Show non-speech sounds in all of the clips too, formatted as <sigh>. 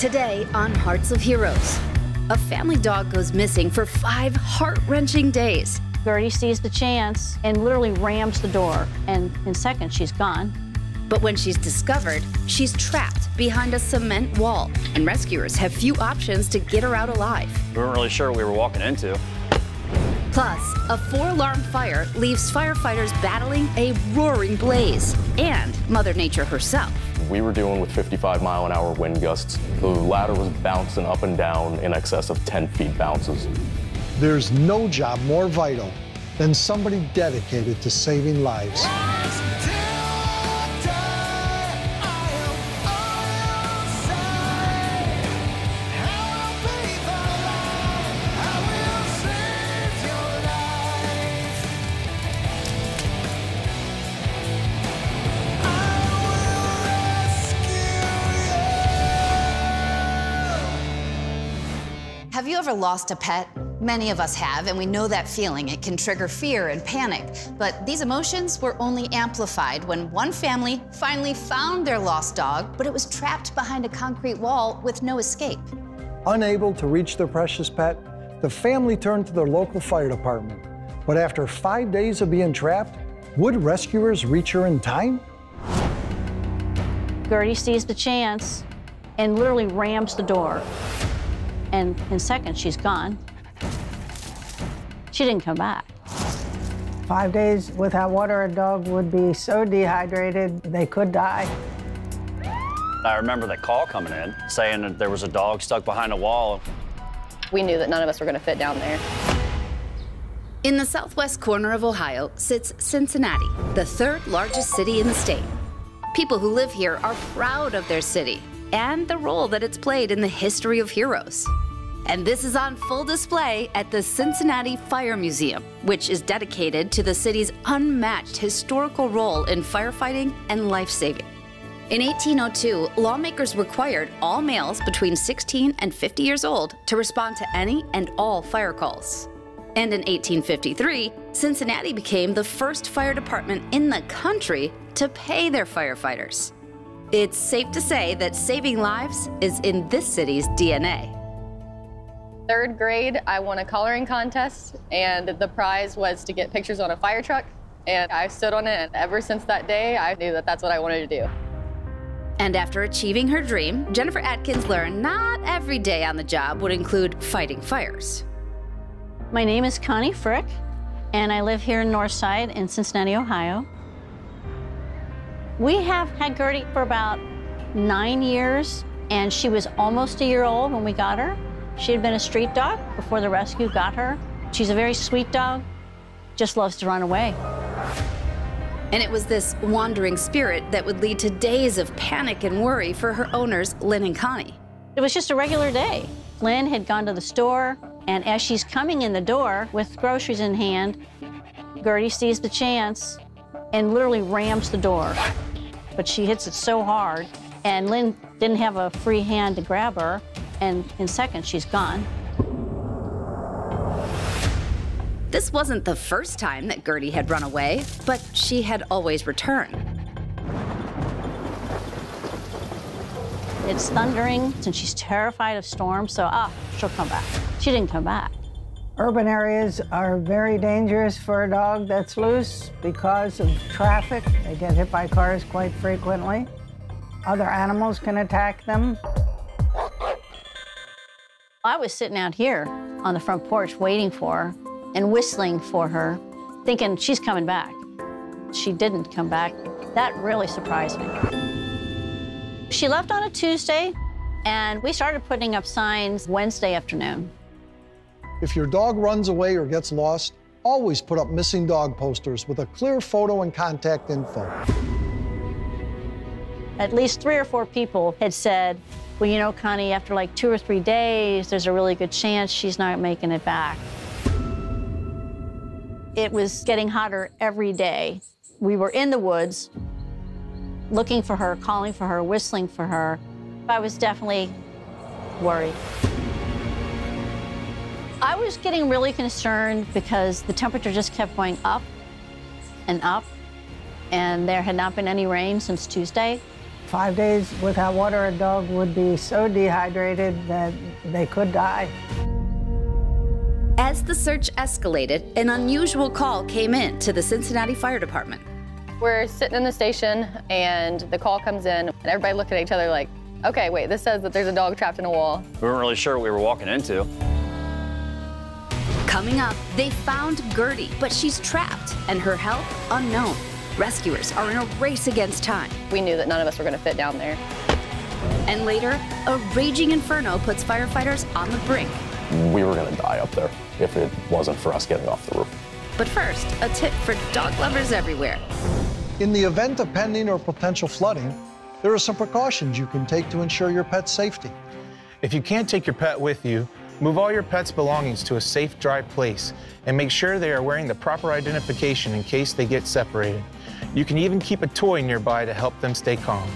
Today on Hearts of Heroes, a family dog goes missing for five heart wrenching days. Gertie sees the chance and literally rams the door, and in seconds, she's gone. But when she's discovered, she's trapped behind a cement wall, and rescuers have few options to get her out alive. We weren't really sure what we were walking into. Plus, a four alarm fire leaves firefighters battling a roaring blaze and Mother Nature herself. We were dealing with 55 mile an hour wind gusts. The ladder was bouncing up and down in excess of 10 feet bounces. There's no job more vital than somebody dedicated to saving lives. Ever lost a pet? Many of us have, and we know that feeling. It can trigger fear and panic. But these emotions were only amplified when one family finally found their lost dog, but it was trapped behind a concrete wall with no escape. Unable to reach their precious pet, the family turned to their local fire department. But after five days of being trapped, would rescuers reach her in time? Gertie sees the chance and literally rams the door. And in seconds, she's gone. She didn't come back. Five days without water, a dog would be so dehydrated they could die. I remember the call coming in saying that there was a dog stuck behind a wall. We knew that none of us were going to fit down there. In the southwest corner of Ohio sits Cincinnati, the third largest city in the state. People who live here are proud of their city and the role that it's played in the history of heroes. And this is on full display at the Cincinnati Fire Museum, which is dedicated to the city's unmatched historical role in firefighting and life saving. In 1802, lawmakers required all males between 16 and 50 years old to respond to any and all fire calls. And in 1853, Cincinnati became the first fire department in the country to pay their firefighters. It's safe to say that saving lives is in this city's DNA. Third grade, I won a coloring contest, and the prize was to get pictures on a fire truck. And I stood on it, and ever since that day, I knew that that's what I wanted to do. And after achieving her dream, Jennifer Atkins learned not every day on the job would include fighting fires. My name is Connie Frick, and I live here in Northside in Cincinnati, Ohio. We have had Gertie for about nine years, and she was almost a year old when we got her. She had been a street dog before the rescue got her. She's a very sweet dog, just loves to run away. And it was this wandering spirit that would lead to days of panic and worry for her owners, Lynn and Connie. It was just a regular day. Lynn had gone to the store, and as she's coming in the door with groceries in hand, Gertie sees the chance and literally rams the door. But she hits it so hard, and Lynn didn't have a free hand to grab her, and in seconds, she's gone. This wasn't the first time that Gertie had run away, but she had always returned. It's thundering, and she's terrified of storms, so ah, she'll come back. She didn't come back. Urban areas are very dangerous for a dog that's loose because of traffic. They get hit by cars quite frequently. Other animals can attack them. I was sitting out here on the front porch waiting for her and whistling for her, thinking she's coming back. She didn't come back. That really surprised me. She left on a Tuesday, and we started putting up signs Wednesday afternoon. If your dog runs away or gets lost, always put up missing dog posters with a clear photo and contact info. At least three or four people had said, well, you know, Connie, after like two or three days, there's a really good chance she's not making it back. It was getting hotter every day. We were in the woods looking for her, calling for her, whistling for her. I was definitely worried. I was getting really concerned because the temperature just kept going up and up, and there had not been any rain since Tuesday. Five days without water, a dog would be so dehydrated that they could die. As the search escalated, an unusual call came in to the Cincinnati Fire Department. We're sitting in the station and the call comes in and everybody looked at each other like, okay, wait, this says that there's a dog trapped in a wall. We weren't really sure what we were walking into. Coming up, they found Gertie, but she's trapped and her health unknown. Rescuers are in a race against time. We knew that none of us were going to fit down there. And later, a raging inferno puts firefighters on the brink. We were going to die up there if it wasn't for us getting off the roof. But first, a tip for dog lovers everywhere. In the event of pending or potential flooding, there are some precautions you can take to ensure your pet's safety. If you can't take your pet with you, move all your pet's belongings to a safe, dry place and make sure they are wearing the proper identification in case they get separated. You can even keep a toy nearby to help them stay calm.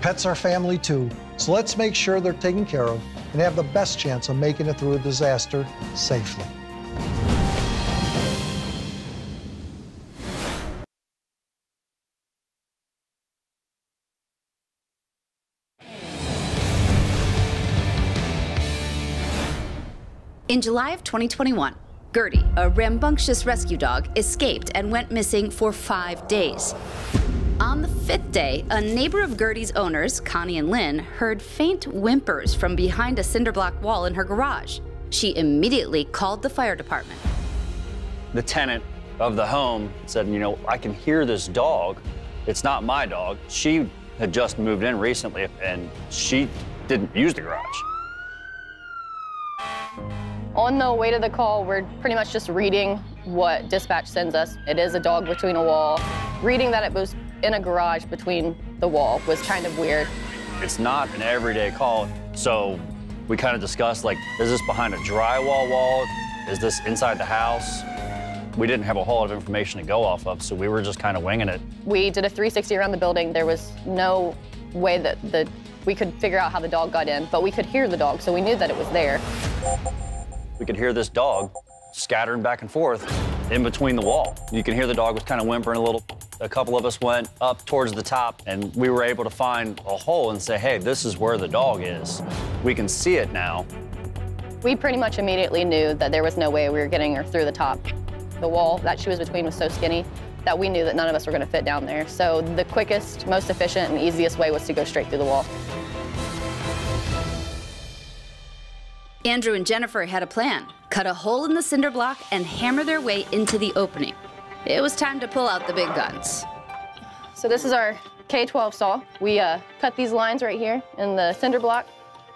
Pets are family too, so let's make sure they're taken care of and have the best chance of making it through a disaster safely. In July of 2021, Gertie, a rambunctious rescue dog, escaped and went missing for five days. On the fifth day, a neighbor of Gertie's owners, Connie and Lynn, heard faint whimpers from behind a cinder block wall in her garage. She immediately called the fire department. The tenant of the home said, you know, I can hear this dog. It's not my dog. She had just moved in recently and she didn't use the garage. On the way to the call, we're pretty much just reading what dispatch sends us. It is a dog between a wall. Reading that it was in a garage between the wall was kind of weird. It's not an everyday call, so we kind of discussed, like, is this behind a drywall wall? Is this inside the house? We didn't have a whole lot of information to go off of, so we were just kind of winging it. We did a 360 around the building. There was no way that the we could figure out how the dog got in, but we could hear the dog, so we knew that it was there. We could hear this dog scattering back and forth in between the wall. You can hear the dog was kind of whimpering a little. A couple of us went up towards the top, and we were able to find a hole and say, hey, this is where the dog is. We can see it now. We pretty much immediately knew that there was no way we were getting her through the top. The wall that she was between was so skinny that we knew that none of us were going to fit down there. So the quickest, most efficient, and easiest way was to go straight through the wall. Andrew and Jennifer had a plan cut a hole in the cinder block and hammer their way into the opening. It was time to pull out the big guns. So this is our K12 saw. We uh, cut these lines right here in the cinder block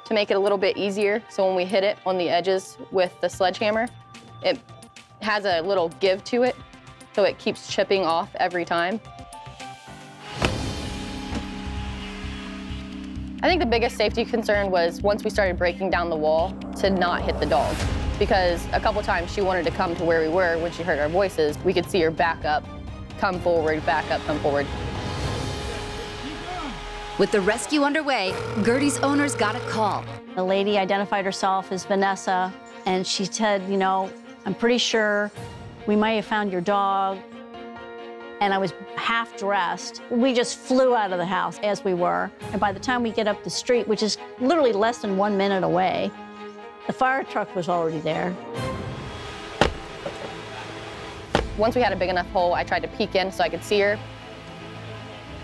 to make it a little bit easier. So when we hit it on the edges with the sledgehammer, it has a little give to it, so it keeps chipping off every time. I think the biggest safety concern was once we started breaking down the wall to not hit the dog. Because a couple times she wanted to come to where we were when she heard our voices. We could see her back up, come forward, back up, come forward. With the rescue underway, Gertie's owners got a call. The lady identified herself as Vanessa, and she said, you know, I'm pretty sure we might have found your dog. And I was half dressed. We just flew out of the house as we were. And by the time we get up the street, which is literally less than one minute away, the fire truck was already there. Once we had a big enough hole, I tried to peek in so I could see her.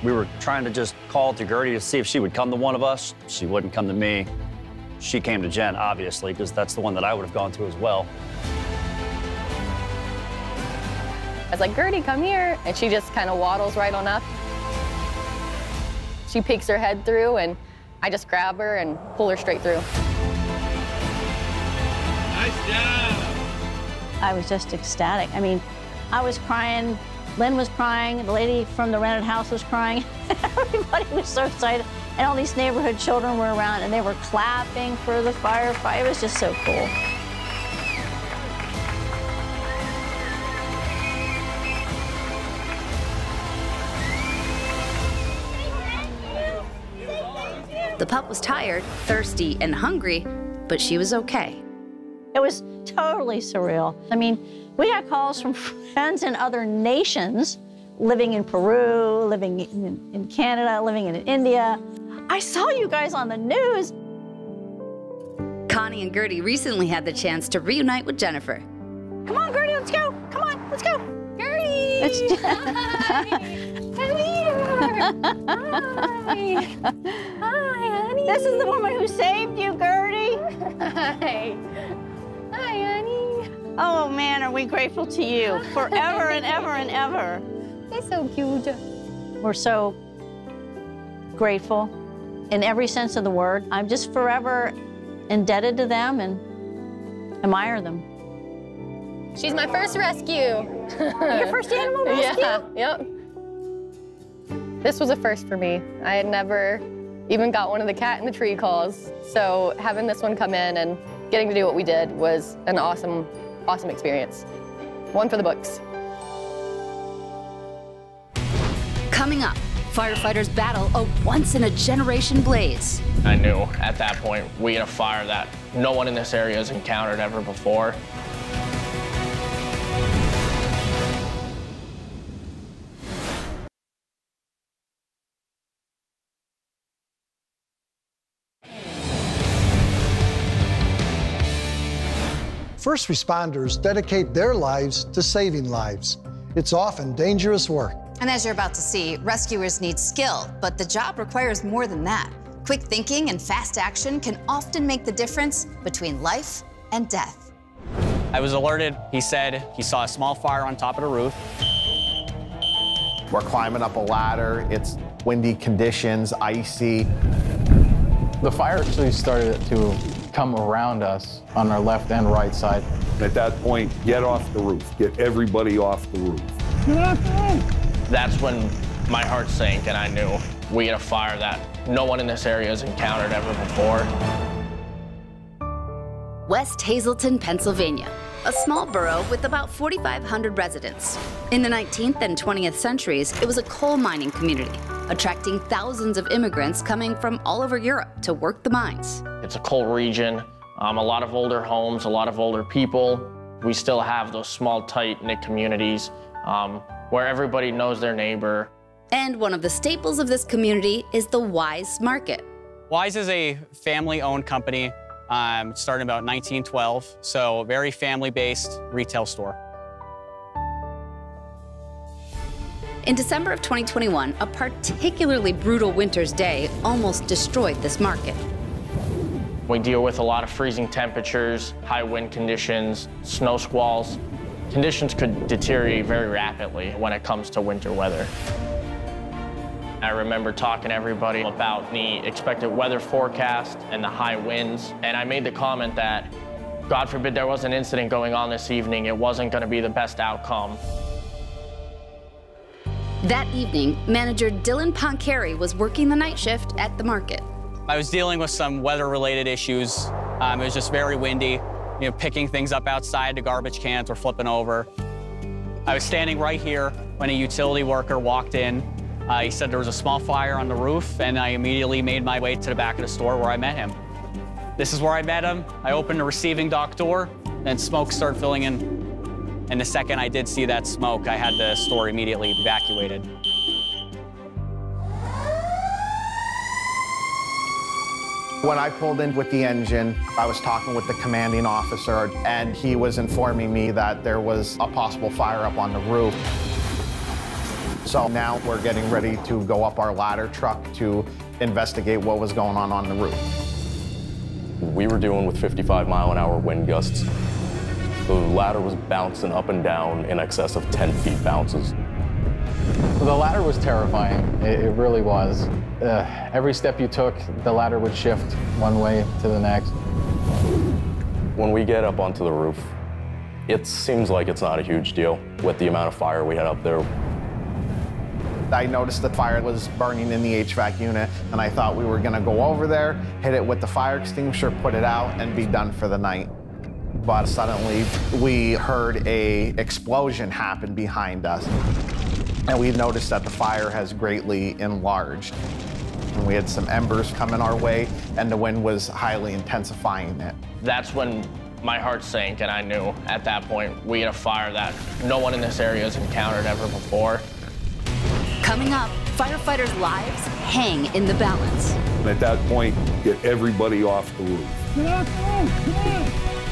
We were trying to just call to Gertie to see if she would come to one of us. She wouldn't come to me. She came to Jen, obviously, because that's the one that I would have gone to as well. I was like, Gertie, come here. And she just kind of waddles right on up. She peeks her head through, and I just grab her and pull her straight through. Nice job. I was just ecstatic. I mean, I was crying. Lynn was crying. The lady from the rented house was crying. <laughs> Everybody was so excited. And all these neighborhood children were around, and they were clapping for the firefight. It was just so cool. The pup was tired, thirsty, and hungry, but she was okay. It was totally surreal. I mean, we got calls from <laughs> friends in other nations living in Peru, living in, in Canada, living in India. I saw you guys on the news. Connie and Gertie recently had the chance to reunite with Jennifer. Come on, Gertie, let's go. Come on, let's go. Gertie! Let's Hi! Come <laughs> here! Hi! Hi, honey! This is the woman who saved you, Gertie. <laughs> Hi! Hi, honey! Oh man, are we grateful to you <laughs> forever and ever and ever. You're so cute. We're so grateful in every sense of the word. I'm just forever indebted to them and admire them. She's my first rescue. Your first animal <laughs> rescue? Yeah, yep. This was a first for me. I had never even got one of the cat in the tree calls. So having this one come in and getting to do what we did was an awesome, awesome experience. One for the books. Coming up, firefighters battle a once in a generation blaze. I knew at that point we had a fire that no one in this area has encountered ever before. First responders dedicate their lives to saving lives. It's often dangerous work. And as you're about to see, rescuers need skill, but the job requires more than that. Quick thinking and fast action can often make the difference between life and death. I was alerted. He said he saw a small fire on top of the roof. We're climbing up a ladder. It's windy conditions, icy. The fire actually started to come around us on our left and right side. At that point, get off the roof. Get everybody off the roof. That's when my heart sank and I knew we had a fire that no one in this area has encountered ever before. West Hazleton, Pennsylvania, a small borough with about 4,500 residents. In the 19th and 20th centuries, it was a coal mining community, attracting thousands of immigrants coming from all over Europe to work the mines. It's a coal region, um, a lot of older homes, a lot of older people. We still have those small, tight-knit communities um, where everybody knows their neighbor. And one of the staples of this community is the Wise Market. Wise is a family-owned company. Um, it started about 1912, so a very family-based retail store. In December of 2021, a particularly brutal winter's day almost destroyed this market. We deal with a lot of freezing temperatures, high wind conditions, snow squalls. Conditions could deteriorate very rapidly when it comes to winter weather. I remember talking to everybody about the expected weather forecast and the high winds, and I made the comment that, God forbid there was an incident going on this evening, it wasn't going to be the best outcome. That evening, manager Dylan Poncari was working the night shift at the market. I was dealing with some weather-related issues. Um, it was just very windy, you know, picking things up outside, the garbage cans were flipping over. I was standing right here when a utility worker walked in. Uh, he said there was a small fire on the roof, and I immediately made my way to the back of the store where I met him. This is where I met him. I opened the receiving dock door, and smoke started filling in. And the second I did see that smoke, I had the store immediately evacuated. When I pulled in with the engine, I was talking with the commanding officer, and he was informing me that there was a possible fire up on the roof. So now we're getting ready to go up our ladder truck to investigate what was going on on the roof. We were dealing with 55 mile an hour wind gusts. The ladder was bouncing up and down in excess of 10 feet bounces. The ladder was terrifying. It, it really was. Uh, every step you took, the ladder would shift one way to the next. When we get up onto the roof, it seems like it's not a huge deal with the amount of fire we had up there. I noticed the fire was burning in the HVAC unit, and I thought we were gonna go over there, hit it with the fire extinguisher, put it out, and be done for the night. But suddenly, we heard a explosion happen behind us. And we noticed that the fire has greatly enlarged. And we had some embers coming our way, and the wind was highly intensifying it. That's when my heart sank, and I knew at that point we had a fire that no one in this area has encountered ever before. Coming up, firefighters' lives hang in the balance. And at that point, get everybody off the roof.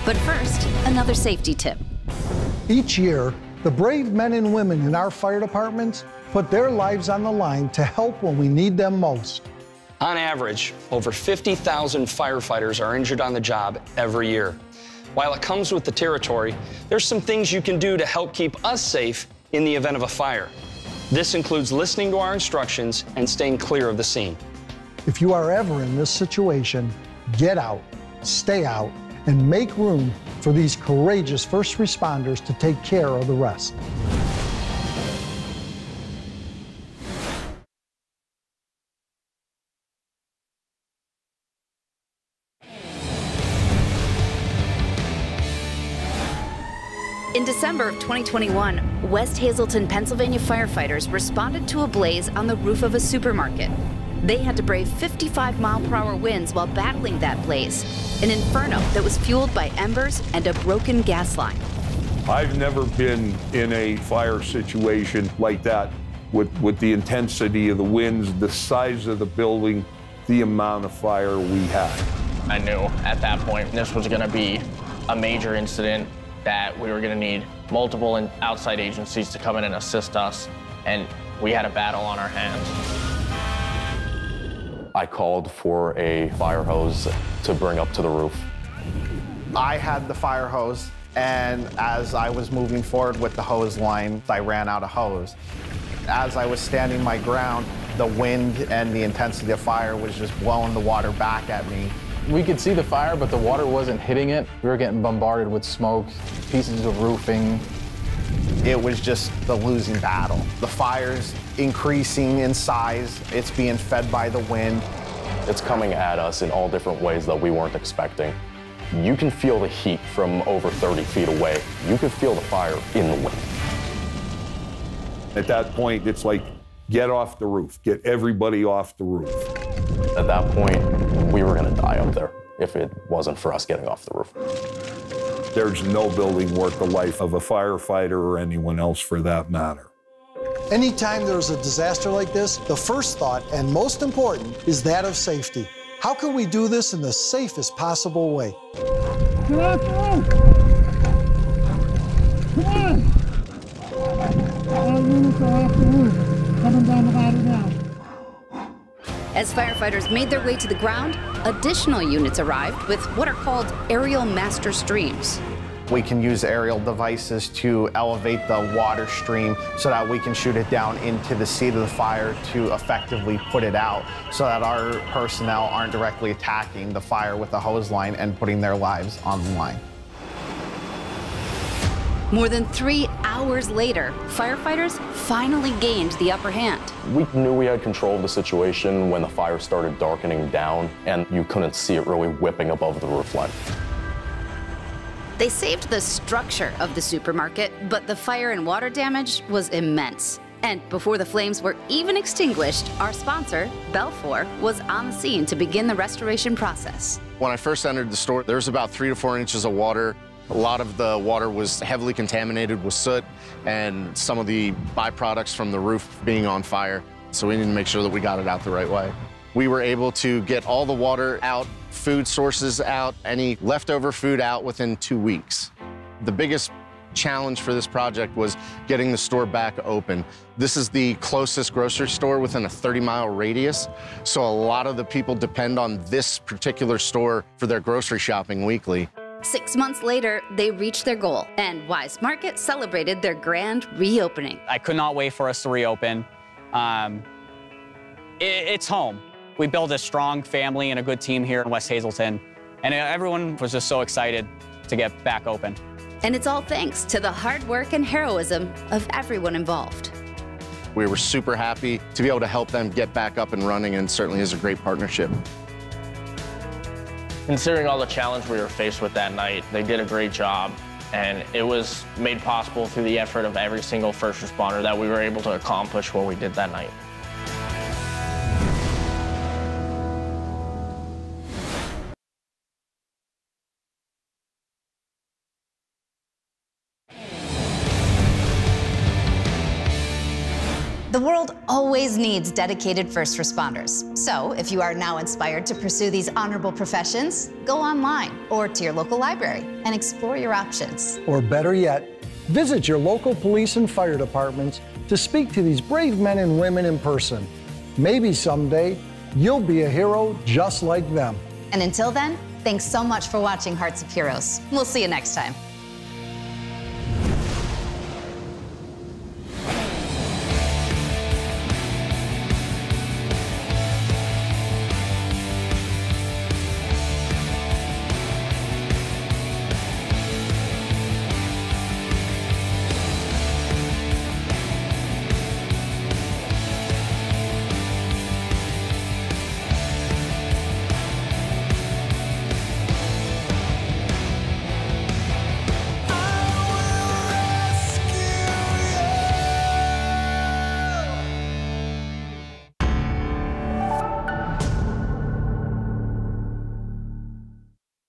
But first, another safety tip. Each year, the brave men and women in our fire departments put their lives on the line to help when we need them most. On average, over 50,000 firefighters are injured on the job every year. While it comes with the territory, there's some things you can do to help keep us safe in the event of a fire. This includes listening to our instructions and staying clear of the scene. If you are ever in this situation, get out, stay out, and make room for these courageous first responders to take care of the rest. In December of 2021, West Hazleton, Pennsylvania firefighters responded to a blaze on the roof of a supermarket. They had to brave 55 mile per hour winds while battling that blaze, an inferno that was fueled by embers and a broken gas line. I've never been in a fire situation like that with, with the intensity of the winds, the size of the building, the amount of fire we had. I knew at that point this was going to be a major incident that we were going to need multiple and outside agencies to come in and assist us, and we had a battle on our hands. I called for a fire hose to bring up to the roof. I had the fire hose, and as I was moving forward with the hose line, I ran out of hose. As I was standing my ground, the wind and the intensity of fire was just blowing the water back at me. We could see the fire, but the water wasn't hitting it. We were getting bombarded with smoke, pieces of roofing. It was just the losing battle. The fire's increasing in size, it's being fed by the wind. It's coming at us in all different ways that we weren't expecting. You can feel the heat from over 30 feet away. You can feel the fire in the wind. At that point, it's like, get off the roof, get everybody off the roof. At that point, we were going to die up there if it wasn't for us getting off the roof. There's no building worth the life of a firefighter or anyone else for that matter. Anytime there's a disaster like this, the first thought, and most important, is that of safety. How can we do this in the safest possible way? Get off the roof! Come on! All units As firefighters made their way to the ground, additional units arrived with what are called aerial master streams. We can use aerial devices to elevate the water stream so that we can shoot it down into the seat of the fire to effectively put it out so that our personnel aren't directly attacking the fire with a hose line and putting their lives on the line. More than three hours later, firefighters finally gained the upper hand. We knew we had control of the situation when the fire started darkening down and you couldn't see it really whipping above the roof line. They saved the structure of the supermarket, but the fire and water damage was immense. And before the flames were even extinguished, our sponsor, BELFOR, was on the scene to begin the restoration process. When I first entered the store, there was about three to four inches of water. A lot of the water was heavily contaminated with soot and some of the byproducts from the roof being on fire. So we needed to make sure that we got it out the right way. We were able to get all the water out, food sources out, any leftover food out within two weeks. The biggest challenge for this project was getting the store back open. This is the closest grocery store within a 30 mile radius. So a lot of the people depend on this particular store for their grocery shopping weekly. Six months later, they reached their goal, and Wise Market celebrated their grand reopening. I could not wait for us to reopen. Um, it, it's home. We built a strong family and a good team here in West Hazleton, and everyone was just so excited to get back open. And it's all thanks to the hard work and heroism of everyone involved. We were super happy to be able to help them get back up and running, and certainly is a great partnership. Considering all the challenge we were faced with that night, they did a great job. And it was made possible through the effort of every single first responder that we were able to accomplish what we did that night. The world always needs dedicated first responders. So, if you are now inspired to pursue these honorable professions, go online or to your local library and explore your options. Or better yet, visit your local police and fire departments to speak to these brave men and women in person. Maybe someday you'll be a hero just like them. And until then, thanks so much for watching Hearts of Heroes. We'll see you next time.